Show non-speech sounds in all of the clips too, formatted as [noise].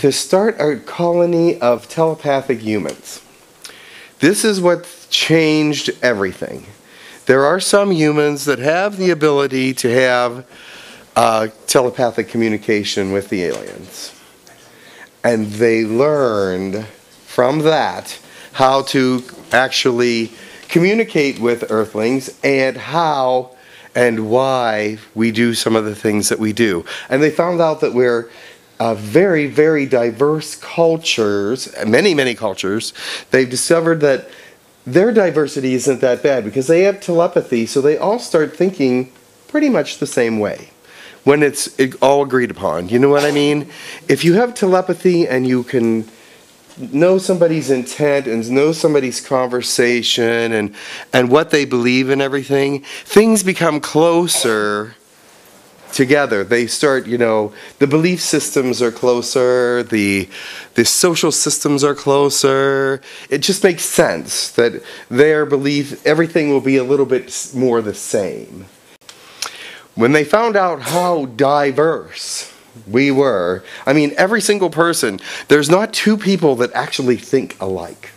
to start a colony of telepathic humans. This is what changed everything. There are some humans that have the ability to have uh, telepathic communication with the aliens. And they learned from that how to actually communicate with Earthlings and how and why we do some of the things that we do. And they found out that we're uh, very, very diverse cultures, many, many cultures. They've discovered that their diversity isn't that bad because they have telepathy, so they all start thinking pretty much the same way when it's all agreed upon. You know what I mean? If you have telepathy and you can know somebody's intent and know somebody's conversation and and what they believe and everything, things become closer together. They start, you know, the belief systems are closer, the the social systems are closer. It just makes sense that their belief everything will be a little bit more the same. When they found out how diverse we were. I mean, every single person, there's not two people that actually think alike.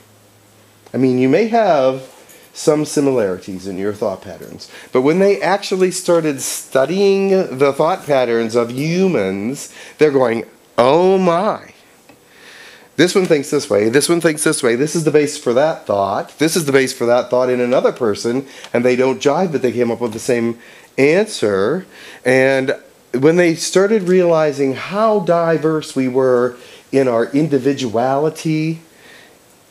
I mean, you may have some similarities in your thought patterns, but when they actually started studying the thought patterns of humans, they're going, oh my. This one thinks this way, this one thinks this way, this is the base for that thought, this is the base for that thought in another person, and they don't jive, but they came up with the same answer. And when they started realizing how diverse we were in our individuality,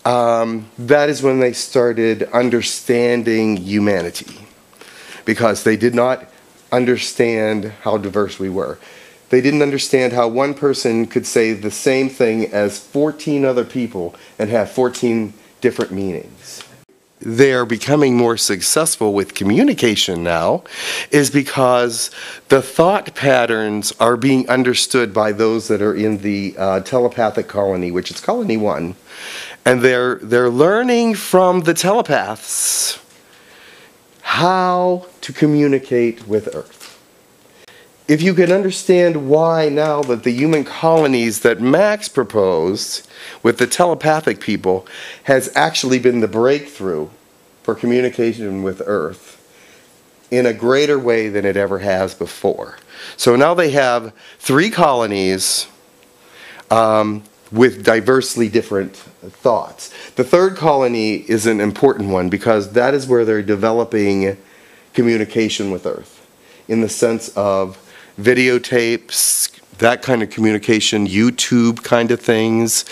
um, that is when they started understanding humanity because they did not understand how diverse we were. They didn't understand how one person could say the same thing as 14 other people and have 14 different meanings they are becoming more successful with communication now is because the thought patterns are being understood by those that are in the uh, telepathic colony, which is colony one, and they're they're learning from the telepaths how to communicate with Earth. If you can understand why now that the human colonies that Max proposed with the telepathic people has actually been the breakthrough for communication with Earth in a greater way than it ever has before. So now they have three colonies um, with diversely different thoughts. The third colony is an important one because that is where they're developing communication with Earth in the sense of videotapes, that kind of communication, YouTube kind of things,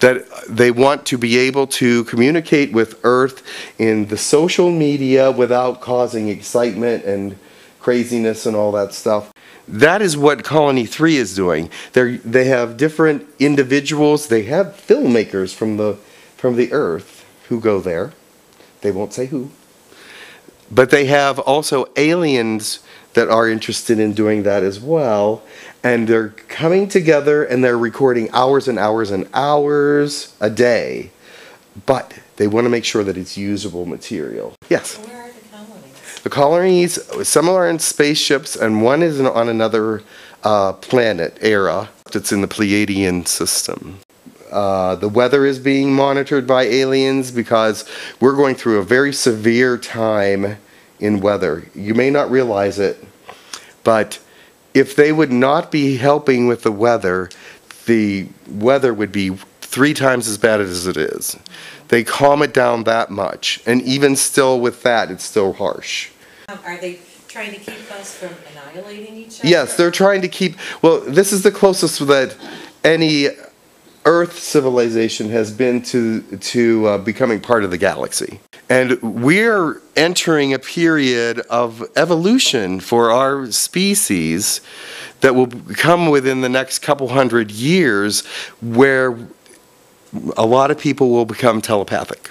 that they want to be able to communicate with Earth in the social media without causing excitement and craziness and all that stuff. That is what Colony 3 is doing. they they have different individuals, they have filmmakers from the, from the Earth who go there. They won't say who. But they have also aliens that are interested in doing that as well. And they're coming together and they're recording hours and hours and hours a day. But they want to make sure that it's usable material. Yes? The colonies? Are in spaceships, and one is on another uh, planet, Era, that's in the Pleiadian system. Uh, the weather is being monitored by aliens because we're going through a very severe time in weather. You may not realize it, but if they would not be helping with the weather, the weather would be three times as bad as it is. They calm it down that much, and even still with that, it's still harsh. Um, Are they trying to keep us from annihilating each other? Yes, they're trying to keep. Well, this is the closest that any Earth civilization has been to to uh, becoming part of the galaxy. And we're entering a period of evolution for our species that will come within the next couple hundred years where a lot of people will become telepathic.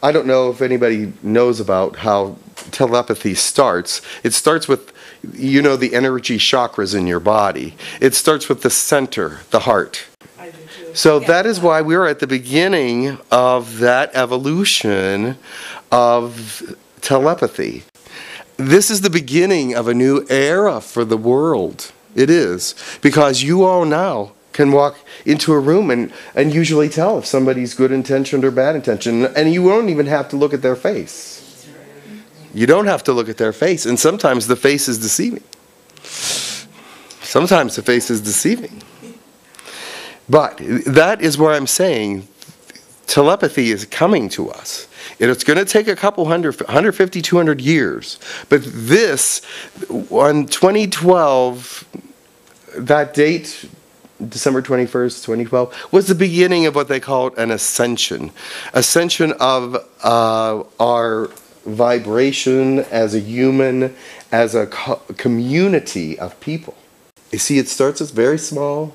I don't know if anybody knows about how telepathy starts. It starts with, you know, the energy chakras in your body. It starts with the center, the heart. So that is why we're at the beginning of that evolution of telepathy. This is the beginning of a new era for the world. It is. Because you all now can walk into a room and, and usually tell if somebody's good intentioned or bad intentioned. And you won't even have to look at their face. You don't have to look at their face. And sometimes the face is deceiving. Sometimes the face is deceiving. But that is where I'm saying telepathy is coming to us. It's going to take a couple hundred, 150, 200 years. But this, on 2012, that date, December 21st, 2012, was the beginning of what they called an ascension. Ascension of uh, our vibration as a human, as a co- community of people. You see, it starts as very small,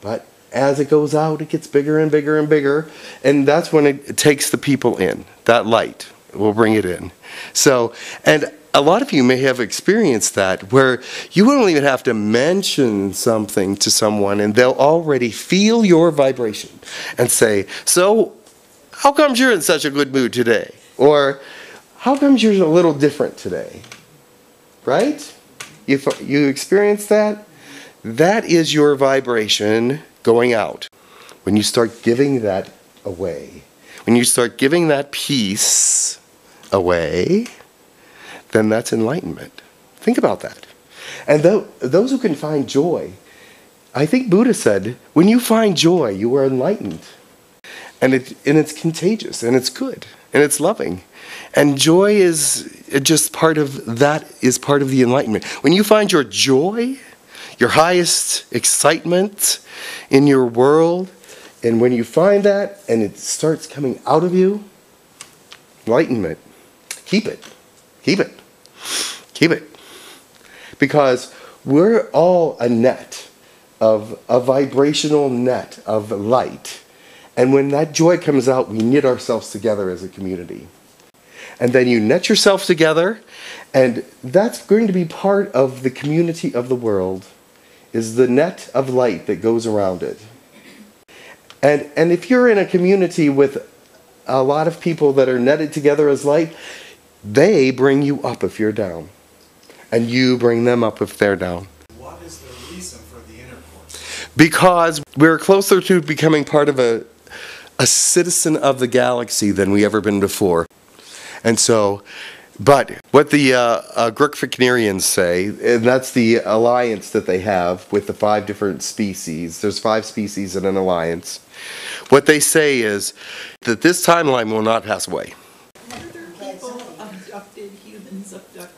but as it goes out, it gets bigger and bigger and bigger. And that's when it takes the people in. That light will bring it in. So, and a lot of you may have experienced that where you won't even have to mention something to someone and they'll already feel your vibration and say, So, how comes you're in such a good mood today? Or, How comes you're a little different today? Right? You, you experience that? That is your vibration going out. When you start giving that away, when you start giving that peace away, then that's enlightenment. Think about that. And th- those who can find joy, I think Buddha said, when you find joy, you are enlightened. And, it, and it's contagious, and it's good, and it's loving. And joy is just part of that, is part of the enlightenment. When you find your joy, your highest excitement in your world. And when you find that and it starts coming out of you, enlightenment, keep it. Keep it. Keep it. Because we're all a net of a vibrational net of light. And when that joy comes out, we knit ourselves together as a community. And then you net yourself together, and that's going to be part of the community of the world is the net of light that goes around it. And, and if you're in a community with a lot of people that are netted together as light, they bring you up if you're down. And you bring them up if they're down. What is the reason for the intercourse? Because we're closer to becoming part of a, a citizen of the galaxy than we ever been before. And so but what the uh, uh, say, and that's the alliance that they have with the five different species, there's five species in an alliance. What they say is that this timeline will not pass away. That?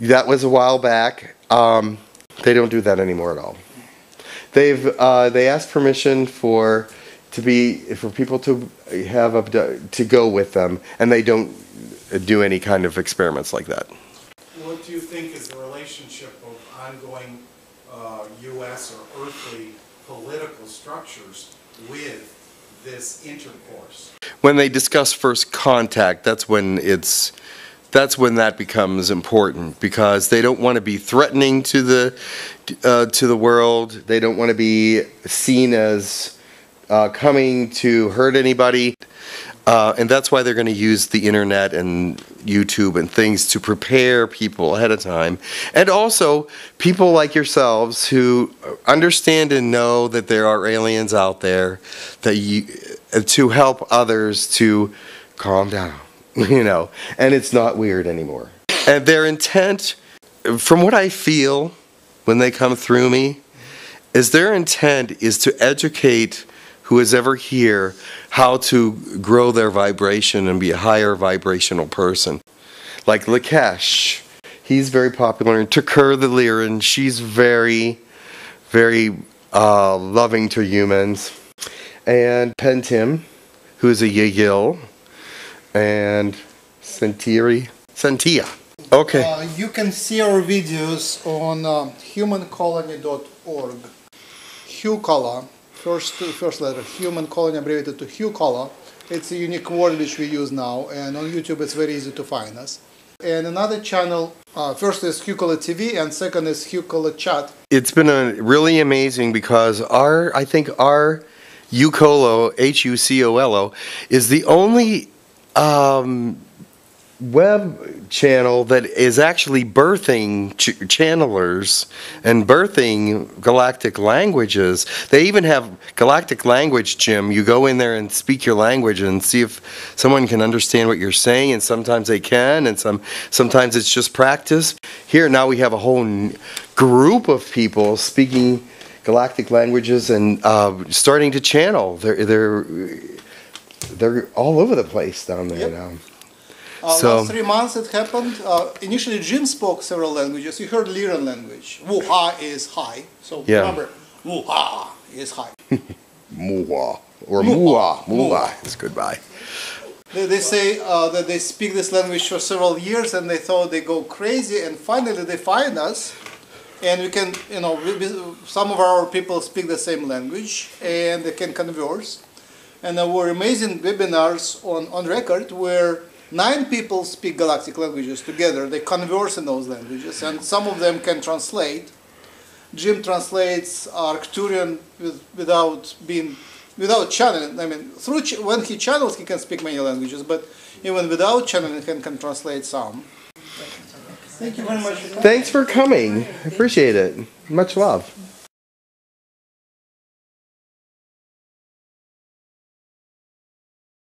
That was a while back. Um, they don't do that anymore at all. They've uh, they asked permission for to be for people to have a, to go with them, and they don't do any kind of experiments like that. What do you think is the relationship of ongoing uh, U.S. or earthly political structures with this intercourse? When they discuss first contact, that's when it's that's when that becomes important because they don't want to be threatening to the uh, to the world. They don't want to be seen as uh, coming to hurt anybody. Uh, and that's why they're going to use the internet and YouTube and things to prepare people ahead of time. And also, people like yourselves who understand and know that there are aliens out there that you, to help others to calm down, [laughs] you know, and it's not weird anymore. And their intent, from what I feel when they come through me, is their intent is to educate who is ever here how to grow their vibration and be a higher vibrational person. Like Lakesh, he's very popular. And Takur the Lyran, she's very, very uh, loving to humans. And Pentim, who's a Yahyel, and Sentiri, Sentia. Okay. Uh, you can see our videos on uh, humancolony.org. Color first first letter, human colony abbreviated to Hucolo. It's a unique word which we use now, and on YouTube it's very easy to find us. And another channel, uh, first is Hucolo TV, and second is Hucolo Chat. It's been a really amazing because our, I think our Hucolo, H U C O L O, is the only um, web channel that is actually birthing ch- channelers and birthing galactic languages. They even have galactic language, Jim. You go in there and speak your language and see if someone can understand what you're saying, and sometimes they can, and some sometimes it's just practice. Here now we have a whole n- group of people speaking galactic languages and uh, starting to channel. They're they're they're all over the place down there Yep. now. Uh, So- last three months it happened. Uh, initially, Jim spoke several languages. You heard Lyran language. Wuha is high. So Yeah. remember, Wuha is high. [laughs] Mua or mua mua. It's goodbye. They, they say uh, that they speak this language for several years and they thought they go crazy and finally they find us and we can, you know, we, some of our people speak the same language and they can converse. And there were amazing webinars on, on record where nine people speak galactic languages together. They converse in those languages and some of them can translate. Jim translates Arcturian with, without being without channeling. I mean, through ch- when he channels, he can speak many languages, but even without channeling, he can translate some. Thank you very much. Thanks for coming. I appreciate it. Much love.